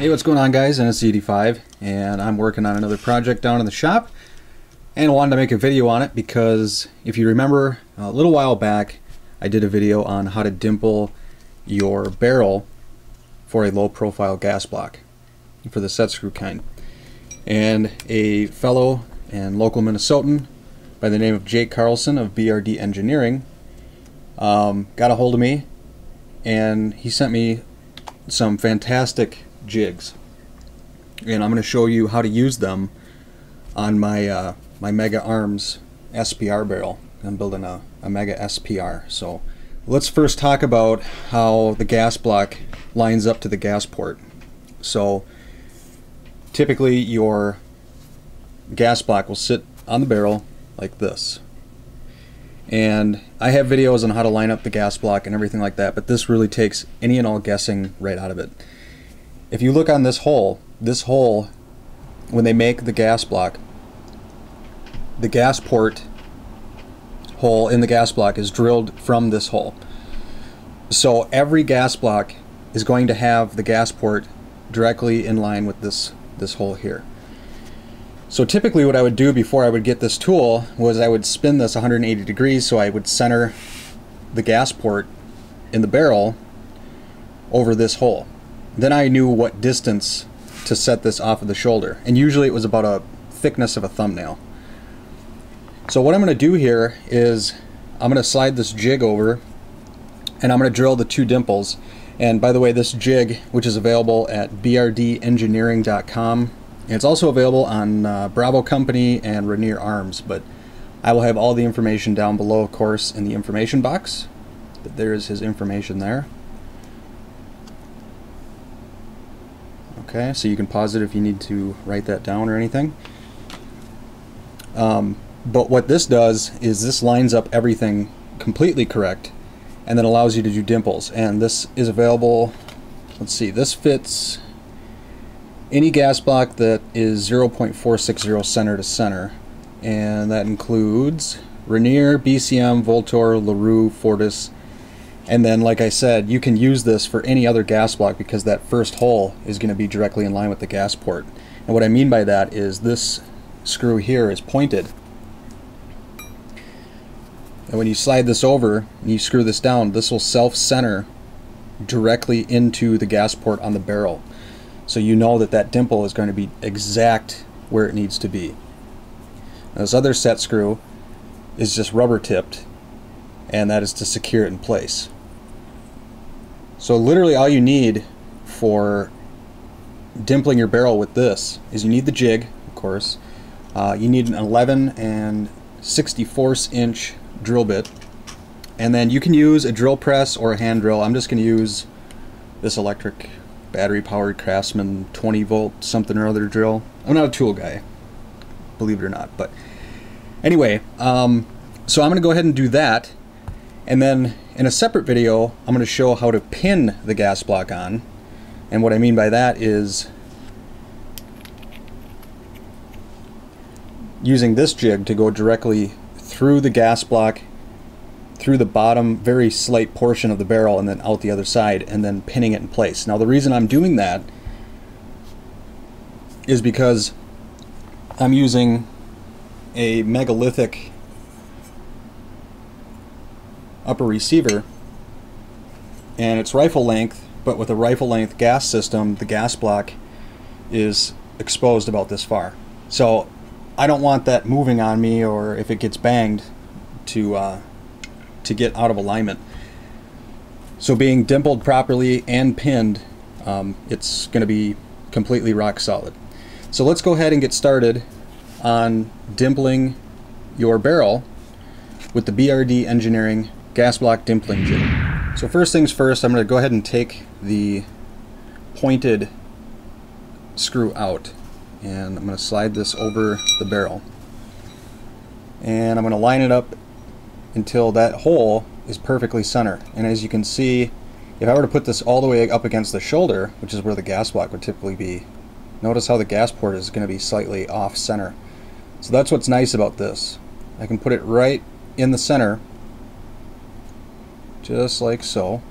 Hey, what's going on guys? NSZ85 and I'm working on another project down in the shop and wanted to make a video on it because if you remember a little while back I did a video on how to dimple your barrel for a low profile gas block for the set screw kind and a fellow and local Minnesotan by the name of Jake Carlson of BRD Engineering um, got a hold of me and he sent me some fantastic jigs and I'm going to show you how to use them on my uh, my Mega Arms SPR barrel. I'm building a, a Mega SPR. So let's first talk about how the gas block lines up to the gas port. So typically your gas block will sit on the barrel like this. And I have videos on how to line up the gas block and everything like that, but this really takes any and all guessing right out of it if you look on this hole, this hole, when they make the gas block, the gas port hole in the gas block is drilled from this hole. So every gas block is going to have the gas port directly in line with this, this hole here. So typically what I would do before I would get this tool was I would spin this 180 degrees so I would center the gas port in the barrel over this hole. Then I knew what distance to set this off of the shoulder. And usually it was about a thickness of a thumbnail. So what I'm going to do here is I'm going to slide this jig over and I'm going to drill the two dimples. And by the way, this jig, which is available at brdengineering.com, it's also available on uh, Bravo Company and Rainier Arms, but I will have all the information down below, of course, in the information box. But there's his information there. Okay, so you can pause it if you need to write that down or anything. Um, but what this does is this lines up everything completely correct and then allows you to do dimples. And this is available, let's see, this fits any gas block that is 0.460 center to center. And that includes Rainier, BCM, Vltor, LaRue, Fortis, and then, like I said, you can use this for any other gas block because that first hole is going to be directly in line with the gas port. And what I mean by that is this screw here is pointed. And when you slide this over and you screw this down, this will self-center directly into the gas port on the barrel. So you know that that dimple is going to be exact where it needs to be. Now this other set screw is just rubber tipped and that is to secure it in place. So literally all you need for dimpling your barrel with this is you need the jig, of course. Uh, you need an 11 and 64 inch drill bit. And then you can use a drill press or a hand drill. I'm just going to use this electric battery powered Craftsman 20 volt something or other drill. I'm not a tool guy, believe it or not. But anyway, um, so I'm going to go ahead and do that. And then in a separate video, I'm going to show how to pin the gas block on. And what I mean by that is using this jig to go directly through the gas block, through the bottom very slight portion of the barrel and then out the other side and then pinning it in place. Now the reason I'm doing that is because I'm using a megalithic upper receiver and it's rifle length but with a rifle length gas system the gas block is exposed about this far. So I don't want that moving on me or if it gets banged to uh, to get out of alignment. So being dimpled properly and pinned um, it's going to be completely rock solid. So let's go ahead and get started on dimpling your barrel with the BRD Engineering gas block dimpling jig. So first things first, I'm going to go ahead and take the pointed screw out and I'm going to slide this over the barrel. And I'm going to line it up until that hole is perfectly center. And as you can see, if I were to put this all the way up against the shoulder, which is where the gas block would typically be, notice how the gas port is going to be slightly off center. So that's what's nice about this. I can put it right in the center just like so.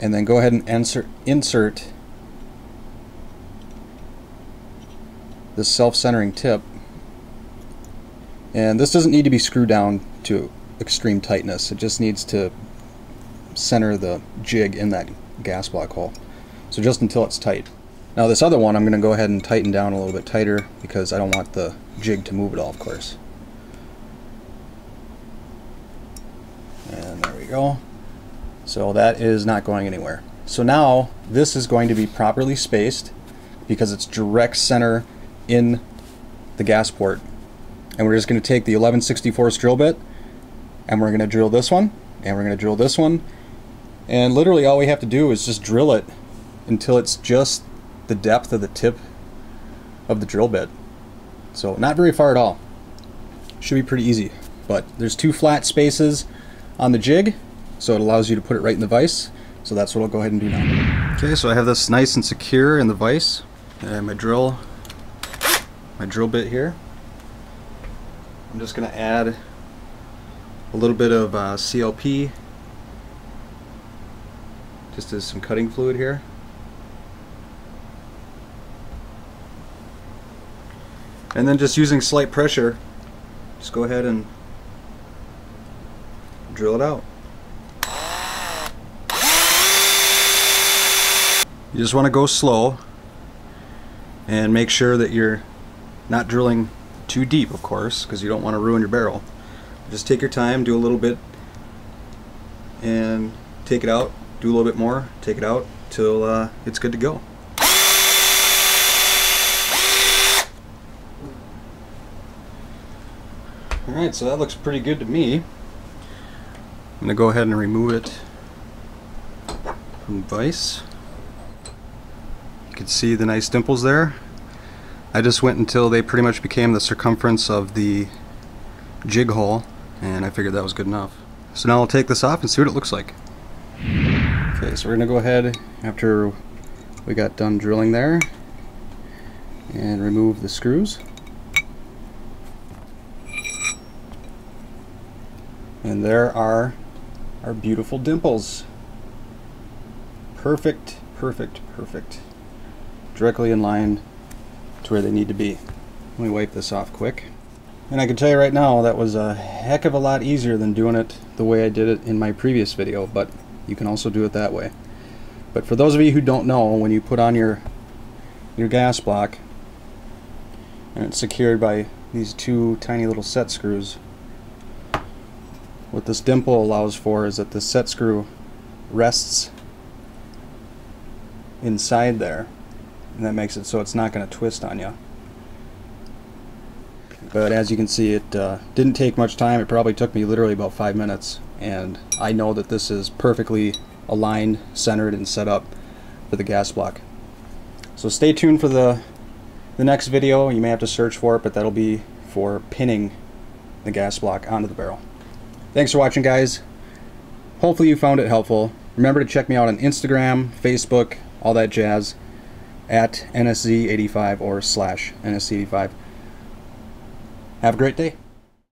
and then go ahead and insert, insert the self-centering tip. And this doesn't need to be screwed down to extreme tightness. It just needs to center the jig in that gas block hole. So just until it's tight. Now this other one I'm going to go ahead and tighten down a little bit tighter because I don't want the jig to move at all of course and there go so that is not going anywhere so now this is going to be properly spaced because it's direct center in the gas port. And we're just going to take the 1164 drill bit and we're going to drill this one and we're going to drill this one. And literally all we have to do is just drill it until it's just the depth of the tip of the drill bit. So not very far at all. Should be pretty easy. But there's two flat spaces on the jig, so it allows you to put it right in the vise. So that's what I'll go ahead and do now. Okay, so I have this nice and secure in the vise. And my drill my drill bit here. I'm just going to add a little bit of uh, CLP just as some cutting fluid here. And then just using slight pressure, just go ahead and drill it out. You just want to go slow and make sure that you're not drilling too deep, of course, because you don't want to ruin your barrel. Just take your time, do a little bit, and take it out. Do a little bit more, take it out till uh, it's good to go. Alright, so that looks pretty good to me. I'm going to go ahead and remove it from vise. You can see the nice dimples there. I just went until they pretty much became the circumference of the jig hole and I figured that was good enough. So now I'll take this off and see what it looks like. Okay, so we're going to go ahead after we got done drilling there and remove the screws. And there are our beautiful dimples. Perfect, perfect, perfect. Directly in line to where they need to be. Let me wipe this off quick. And I can tell you right now that was a heck of a lot easier than doing it the way I did it in my previous video, but you can also do it that way. But for those of you who don't know, when you put on your your gas block and it's secured by these two tiny little set screws, what this dimple allows for is that the set screw rests inside there and that makes it so it's not going to twist on you. But as you can see, it uh, didn't take much time. It probably took me literally about five minutes, and I know that this is perfectly aligned, centered, and set up for the gas block. So stay tuned for the the next video. You may have to search for it, but that'll be for pinning the gas block onto the barrel. Thanks for watching, guys. Hopefully you found it helpful. Remember to check me out on Instagram, Facebook, all that jazz at NSZ85 or slash NSZ85. Have a great day.